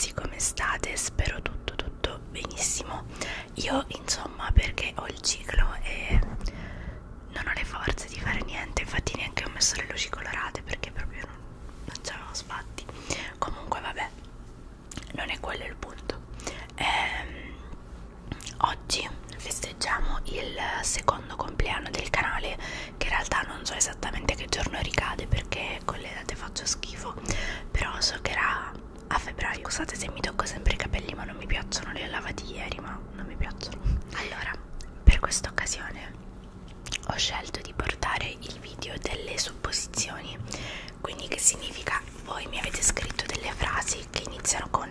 ragazzi come state? Spero tutto tutto benissimo. Io insomma perché ho il ciclo e non ho le forze di fare niente infatti neanche ho messo le luci colorate perché proprio non, non c'avevo sbatti comunque vabbè non è quello il punto. Ehm, oggi festeggiamo il secondo compleanno del canale che in realtà non so esattamente che giorno ricade perché con le date faccio schifo però so che era a febbraio scusate se mi tocco sempre i capelli ma non mi piacciono li ho lavati ieri ma non mi piacciono allora per questa occasione ho scelto di portare il video delle supposizioni quindi che significa voi mi avete scritto delle frasi che iniziano con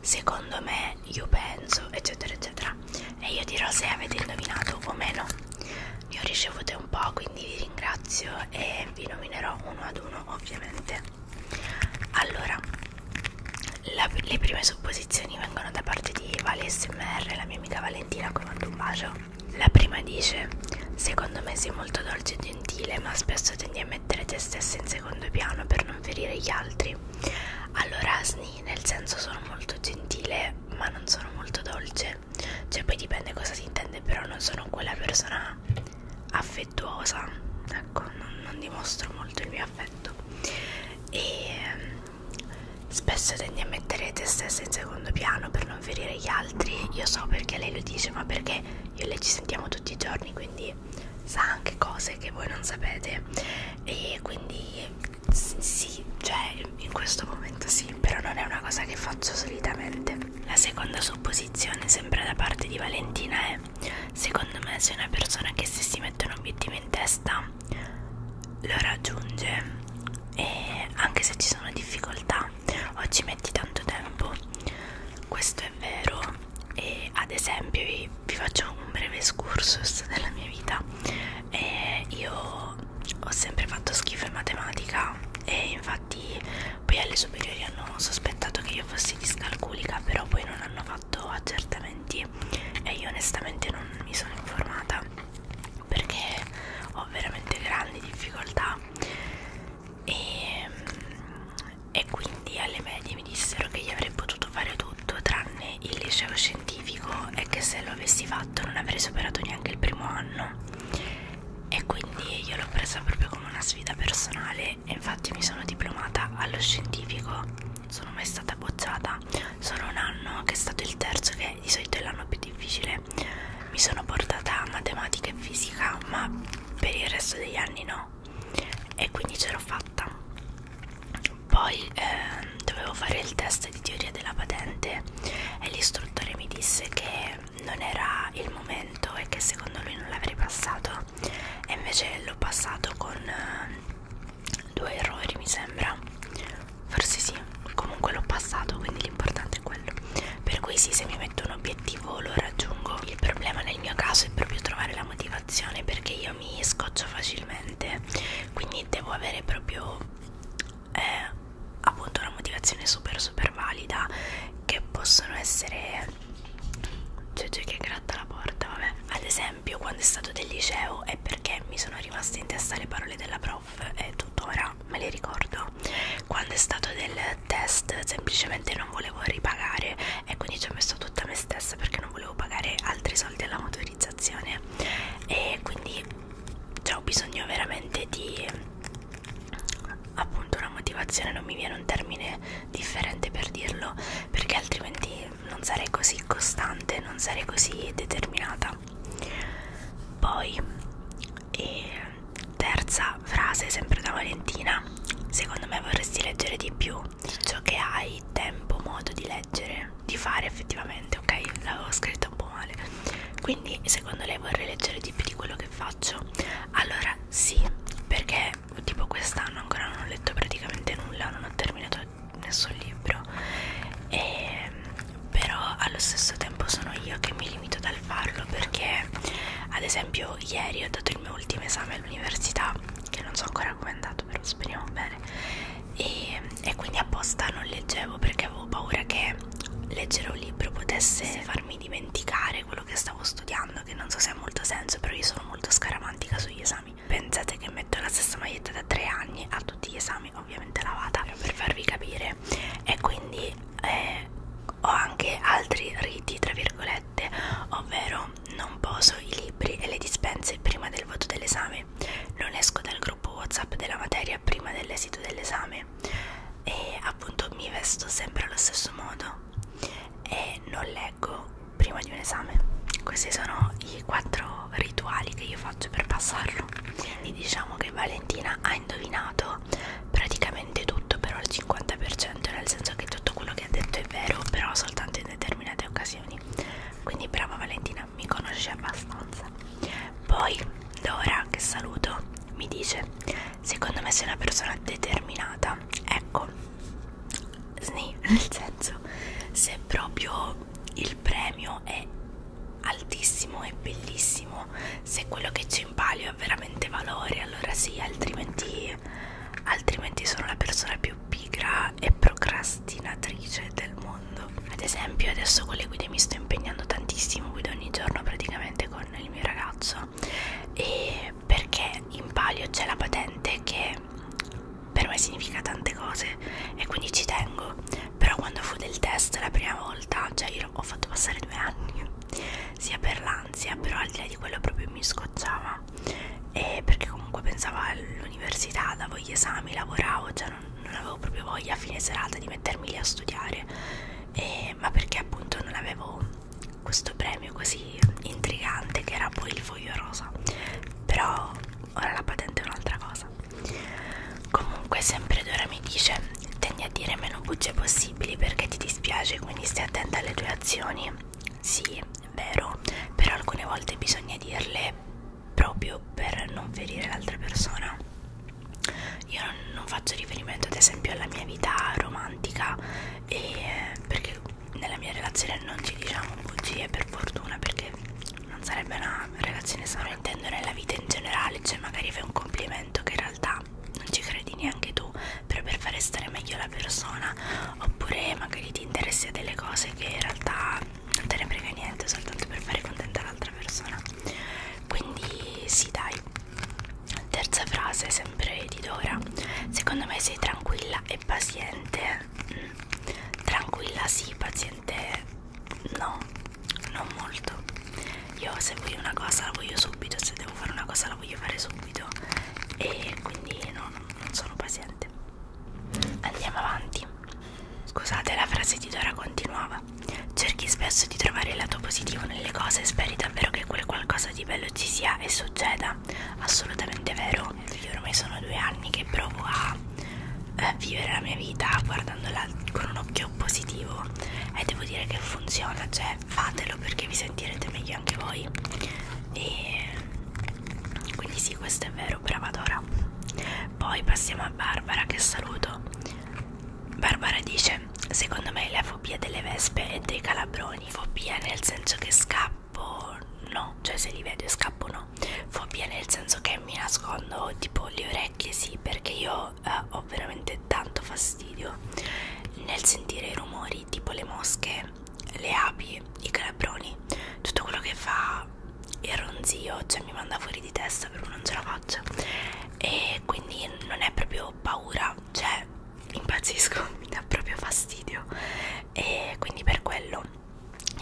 secondo me, io penso eccetera eccetera e io dirò se avete indovinato o meno ne ho ricevute un po' quindi vi ringrazio e vi nominerò uno ad uno ovviamente allora la, le prime supposizioni vengono da parte di Vale SMR la mia amica Valentina come mando un bacio la prima dice secondo me sei molto dolce e gentile ma spesso tendi a mettere te stessa in secondo piano per non ferire gli altri. Allora Asni nel senso sono molto gentile ma non sono molto dolce. Cioè poi dipende cosa si intende però non sono quella persona affettuosa. Ecco non, non dimostro molto il mio affetto. E spesso tendi a mettere te stessa in secondo piano per non ferire gli altri. Io so perché lei lo dice ma perché io e lei ci sentiamo tutti i giorni quindi sa anche cose che voi non sapete. E quindi sì cioè in questo momento sì però non è una cosa che faccio solitamente. La seconda supposizione sempre da parte di Valentina è secondo me sei una persona che se si mette un obiettivo in testa lo raggiunge e anche se ci sono difficoltà o ci metti tanto tempo questo è vero. E ad esempio vi, vi faccio un breve excursus della mia vita. E io ho sempre fatto schifo in matematica e infatti poi alle superiori hanno sospettato che io fossi discalculica però poi non hanno fatto accertamenti e io onestamente non mi sono informata perché ho veramente grandi difficoltà e, e quindi alle medie mi dissero che io avrei potuto fare tutto tranne il liceo scientifico e che se lo avessi fatto non avrei superato neanche il primo anno. E quindi io l'ho presa proprio come una sfida personale e infatti mi sono diplomata allo scientifico. Sono mai stata bocciata solo un anno che è stato il terzo che di solito è l'anno più difficile. Mi sono portata a matematica e fisica ma per il resto degli anni no. E quindi ce l'ho fatta. Poi eh, fare il test di teoria della patente. E l'istruttore mi disse che non era il momento e che secondo lui non l'avrei passato e invece l'ho passato con eh, due errori mi sembra forse sì comunque l'ho passato quindi l'importante è quello per cui sì se mi metto un obiettivo lo raggiungo il problema nel mio caso è proprio trovare la motivazione perché io mi scoccio facilmente quindi devo avere proprio eh, appunto una motivazione super super valida che possono essere cioè, cioè che gratta la porta vabbè ad esempio quando è stato del liceo è perché mi sono rimaste in testa le parole della prof e tuttora me le ricordo. Quando è stato del test semplicemente non volevo ripagare e quindi ci ho messo tutta me stessa perché non volevo pagare altri soldi alla motorizzazione. E quindi cioè, ho bisogno veramente di appunto una motivazione non mi viene un termine differente per dirlo perché altrimenti non sarei così costante non sarei così determinata poi e terza frase sempre da Valentina secondo me vorresti leggere di più di ciò che hai tempo modo di leggere di fare effettivamente ok? L'avevo scritto un po' male. Quindi secondo lei vorrei leggere di più di quello che faccio? Allora sì perché tipo quest'anno ancora non ho letto praticamente nulla non ho terminato nessun libro. E però allo stesso tempo sono io che mi limito dal farlo perché ad esempio ieri ho dato il mio ultimo esame all'università che non so ancora come è andato però speriamo bene e, e quindi apposta non leggevo perché avevo paura che leggere un libro potesse farmi dimenticare quello che stavo studiando che non so se ha molto senso però io sono molto scaramantica sugli esami pensate che metto la stessa maglietta da tre anni a tutti gli esami ovviamente lavata per farvi capire e quindi eh, altri riti tra virgolette ovvero non poso i libri e le dispense prima del voto dell'esame non esco dal gruppo whatsapp della materia dell'esito dell'esame. E appunto mi vesto sempre allo stesso modo e non leggo prima di un esame. Questi sono i quattro rituali che io faccio per passarlo. Quindi diciamo che Valentina ha indovinato praticamente tutto però al 50% nel senso che tutto quello che ha detto è vero però soltanto in determinate occasioni. Quindi brava Valentina mi conosce abbastanza. Poi Dora che saluto mi dice secondo me sei una persona determinata. Ecco sni nel senso se proprio il premio è altissimo e bellissimo se quello che c'è in palio ha veramente valore allora sì altrimenti altrimenti sono la persona più pigra e procrastinatrice del mondo. Ad esempio adesso con le guide mi sto impegnando tantissimo guido ogni giorno praticamente con il mio ragazzo e palio c'è la patente che per me significa tante cose e quindi ci tengo. Però quando fu del test la prima volta cioè io ho fatto passare due anni sia per l'ansia però al di là di quello proprio mi scocciava. E perché comunque pensavo all'università davo gli esami lavoravo cioè non, non avevo proprio voglia a fine serata di mettermi lì a studiare. E, ma perché appunto non avevo questo premio così intrigante che era poi il foglio rosa. Però ora la patente è un'altra cosa. Comunque sempre Dora mi dice tendi a dire meno bugie possibili perché ti dispiace quindi stai attenta alle tue azioni. Sì è vero però alcune volte bisogna dirle proprio per non ferire l'altra persona. Io non, faccio riferimento ad esempio alla mia vita romantica e perché nella mia relazione non ci diciamo bugie per fortuna perché non sarebbe una relazione sana intendo nella vita in generale cioè magari fai un complimento che in realtà non ci credi neanche tu però per fare stare meglio la persona oppure magari ti interessi a delle cose che in realtà non te ne frega niente soltanto per fare contenta l'altra persona. Quindi sì dai. Terza frase sempre di Dora. Secondo me sei tranquilla e paziente. Tranquilla sì paziente no non molto. Io se voglio una cosa la voglio subito se devo fare una cosa la voglio fare subito e quindi no, non sono paziente andiamo avanti scusate la frase di Dora continuava cerchi spesso di trovare il lato cose e speri davvero che quel qualcosa di bello ci sia e succeda. Assolutamente vero. Io ormai sono due anni che provo a eh, vivere la mia vita guardandola con un occhio positivo e devo dire che funziona cioè fatelo perché vi sentirete meglio anche voi. E quindi sì questo è vero brava Dora poi passiamo a Barbara che saluto. Barbara dice secondo me la fobia delle vespe e dei calabroni fobia nel senso che scappo no. Cioè se li vedo e scappo no. Fobia nel senso che mi nascondo tipo le orecchie sì perché io eh, ho veramente tanto fastidio nel sentire i rumori tipo le mosche le api i calabroni tutto quello che fa il ronzio cioè mi manda fuori di testa proprio non ce la faccio. E quindi non è proprio paura cioè impazzisco mi dà proprio fastidio. E quindi per quello.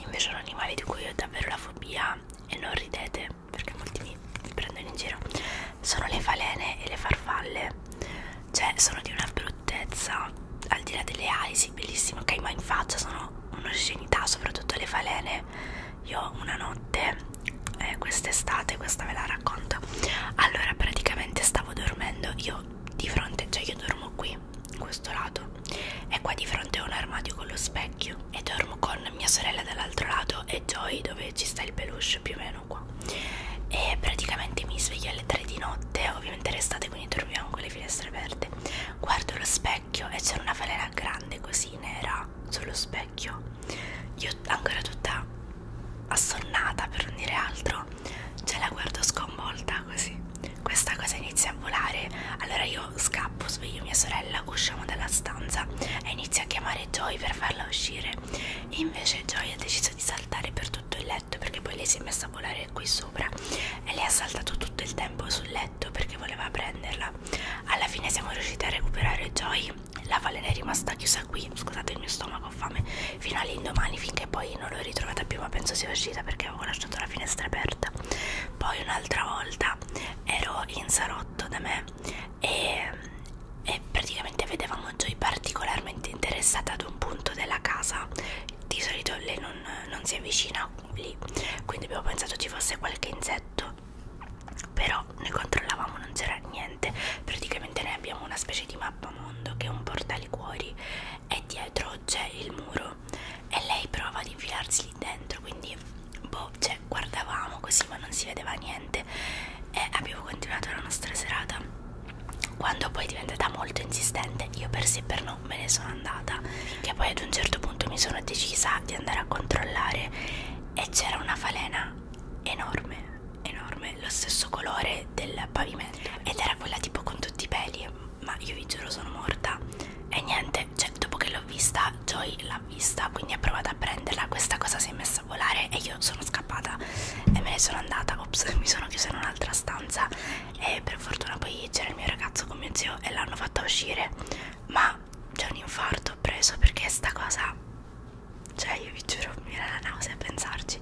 Invece un animale di cui ho davvero la fobia non ridete perché molti mi, prendono in giro. Sono le falene e le farfalle. Cioè sono di una bruttezza al di là delle ali sì bellissime ok ma in faccia sono un'oscenità soprattutto le falene. Io una notte eh, quest'estate questa ve la racconto. Allora praticamente stavo dormendo io di fronte cioè io dormo qui in questo lato e qua di fronte ho un armadio con lo specchio e dormo con mia sorella dall'altro Joy dove ci sta il peluche più o meno qua. E praticamente mi sveglio alle 3 di notte ovviamente l'estate quindi dormiamo con le finestre aperte. Guardo lo specchio e c'era una falena grande così nera sullo specchio. Io ancora tutta assonnata per non dire altro ce la guardo sconvolta così. Questa cosa inizia a volare. Allora io scappo sveglio mia sorella usciamo dalla stanza e inizio a chiamare Joy per farla uscire. E invece Joy ha deciso di letto perché poi lei si è messa a volare qui sopra e lei ha saltato tutto il tempo sul letto perché voleva prenderla. Alla fine siamo riusciti a recuperare Joy. La falena è rimasta chiusa qui. Scusate il mio stomaco ho fame. Fino all'indomani finché poi non l'ho ritrovata più ma penso sia uscita perché avevo lasciato la finestra aperta. Poi un'altra volta ero in sarotto da me e, e praticamente vedevamo Joy particolarmente interessata ad un punto della casa di solito lei non, non si avvicina lì quindi abbiamo pensato ci fosse qualche insetto però ne controllavamo non c'era niente praticamente noi abbiamo una specie di mappa mondo che è un portale cuori e dietro c'è il muro e lei prova ad infilarsi lì dentro quindi boh cioè guardavamo così ma non si vedeva niente e abbiamo continuato la nostra serata. Quando poi è diventata molto insistente io per sì per no me ne sono andata che poi ad un certo mi sono decisa di andare a controllare e c'era una falena enorme enorme lo stesso colore del pavimento. Ed era quella tipo con tutti i peli ma io vi giuro sono morta. E niente cioè dopo che l'ho vista Joy l'ha vista quindi ha provato a prenderla questa cosa si è messa a volare e io sono scappata e me ne sono andata ops mi sono chiusa in un'altra stanza e per fortuna poi c'era il mio ragazzo con mio zio e l'hanno fatta uscire ma c'è un infarto ho preso perché sta cosa cioè io vi giuro mi viene la nausea a pensarci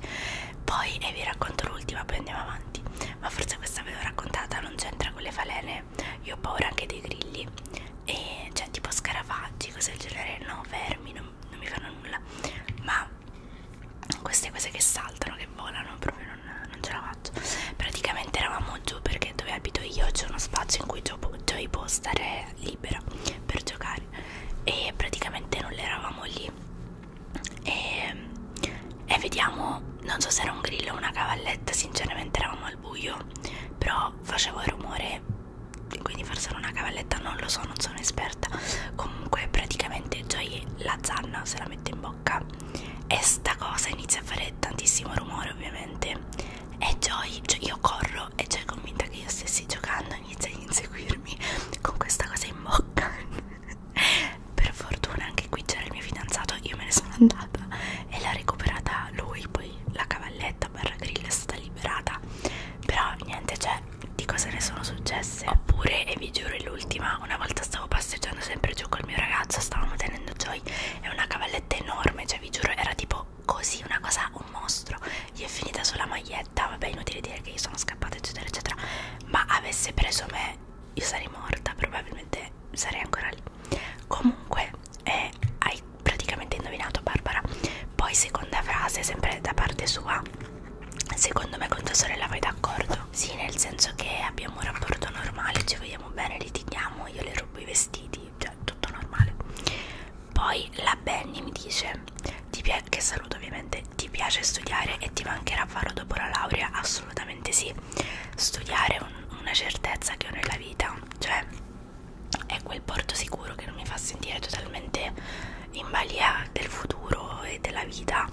poi e vi racconto l'ultima poi andiamo avanti ma forse questa ve l'ho raccontata non c'entra con le falene io ho paura anche dei grilli e cioè tipo scarafaggi cose del genere no vermi non, non mi fanno nulla ma queste cose che saltano che volano proprio non, non ce la faccio praticamente eravamo giù perché dove abito io c'è uno spazio in cui Joy può stare libera per giocare. E praticamente non eravamo lì. E, e vediamo non so se era un grillo o una cavalletta sinceramente eravamo al buio però faceva rumore quindi forse era una cavalletta non lo so non sono esperta. Comunque praticamente Joy la zanna se la mette in bocca e sta cosa inizia a fare tantissimo rumore ovviamente e Joy cioè io corro e Joy è convinta che io stessi giocando inizia a inseguirmi con questa cosa in bocca per fortuna anche qui c'era il mio fidanzato io me ne sono andata e l'ha recuperata lui poi la cavalletta barra grill è stata liberata però niente cioè di cosa ne sono successe oppure e vi giuro è l'ultima una volta stavo passeggiando sempre giù col mio ragazzo stavamo tenendo Joy e una cavalletta enorme cioè vi giuro era tipo così una cosa un mostro gli è finita sulla maglietta vabbè inutile dire che io sono scappata eccetera eccetera ma avesse preso me io sarei morta probabilmente sarei ancora lì comunque eh, hai praticamente indovinato Barbara poi seconda frase sempre da parte sua secondo me con tua sorella vai d'accordo sì nel senso che abbiamo un rapporto normale ci vogliamo bene litighiamo io le rubo i vestiti cioè tutto normale poi la Benny mi dice ti che saluto ovviamente ti piace studiare e ti mancherà farlo dopo la laurea? Assolutamente sì. Studiare è un, una certezza che ho nella vita cioè è quel porto sicuro che non mi fa sentire totalmente in balia del futuro e della vita.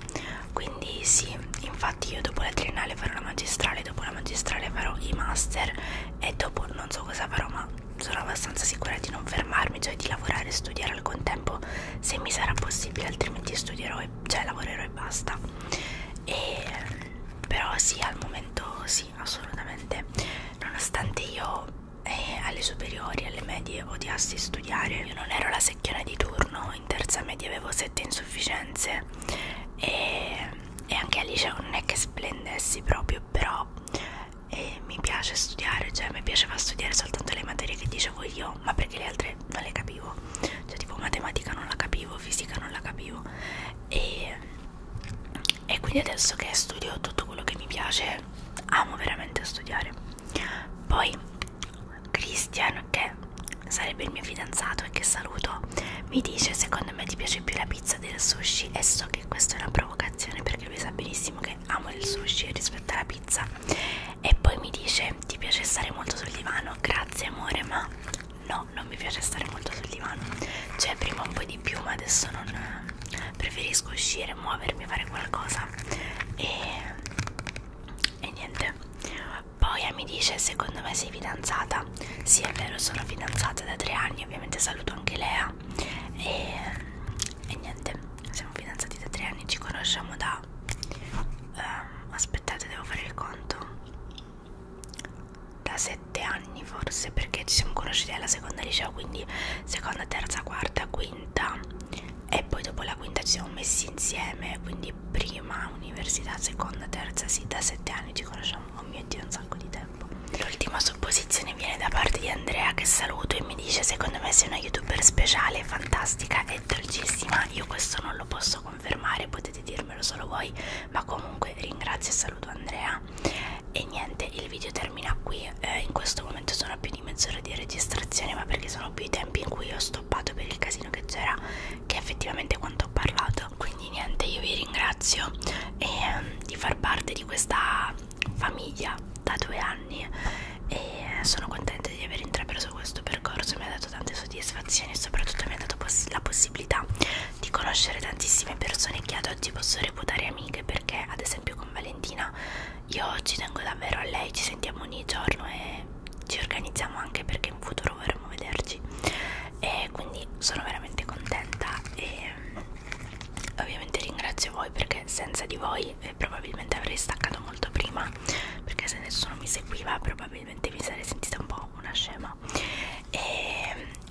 Quindi sì infatti io dopo la triennale farò la magistrale dopo la magistrale farò i master e dopo non so cosa farò ma sono abbastanza sicura di non fermarmi cioè di lavorare e studiare al contempo se mi sarà possibile altrimenti studierò e cioè lavorerò e basta. E però sì al momento sì assolutamente. Nonostante io eh, alle superiori alle medie odiassi studiare io non ero la secchione di turno in terza media avevo sette insufficienze e, e anche liceo non è che splendessi proprio però eh, mi piace studiare cioè mi piaceva studiare soltanto materie che dicevo io ma perché le altre non le capivo. Cioè tipo matematica non la capivo fisica non la capivo. E, e quindi adesso che studio tutto quello che mi piace amo veramente studiare. Poi Christian che sarebbe il mio fidanzato e che saluto mi dice secondo me ti piace più la pizza del sushi e so che questa è una provocazione perché lui sa benissimo che amo il sushi rispetto alla pizza. E poi mi dice ti piace stare molto sul divano? Grazie amore ma no non mi piace stare molto sul divano. Cioè prima un po' di più ma adesso non preferisco uscire muovermi fare qualcosa. E, e niente. Poi mi dice secondo me sei fidanzata. Sì è vero sono fidanzata da tre anni ovviamente saluto anche Lea. E niente siamo fidanzati da tre conosciamo da uh, aspettate devo fare il conto. Da sette anni forse perché ci siamo conosciuti alla seconda liceo quindi seconda terza quarta quinta. E poi dopo la quinta ci siamo messi insieme quindi prima università seconda terza sì da sette anni ci conosciamo oh mio dio un sacco di tempo l'ultima supposizione viene da parte di Andrea che saluto e mi dice secondo me sei una youtuber speciale fantastica e dolcissima. Io questo non lo posso confermare potete dirmelo solo voi ma comunque ringrazio e saluto Andrea. E niente il video termina qui. Eh, in questo momento sono a più di mezz'ora di registrazione ma perché sono più i tempi in cui ho stoppato per il casino che c'era che effettivamente quanto ho parlato. Quindi niente io vi ringrazio e, um, di far parte di questa famiglia da due anni. E sono contenta intrapreso questo percorso mi ha dato tante soddisfazioni e soprattutto mi ha dato poss la possibilità di conoscere tantissime persone che ad oggi posso reputare amiche perché ad esempio con Valentina io ci tengo davvero a lei ci sentiamo ogni giorno e ci organizziamo anche perché in futuro vorremmo vederci. E quindi sono veramente contenta e ovviamente ringrazio voi perché senza di voi eh, probabilmente avrei staccato molto prima perché se nessuno mi seguiva probabilmente mi sarei sentita un po' una scema e,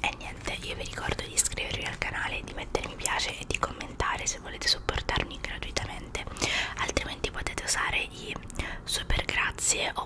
e niente io vi ricordo di iscrivervi al canale di mettere mi piace e di commentare se volete supportarmi gratuitamente altrimenti potete usare i super grazie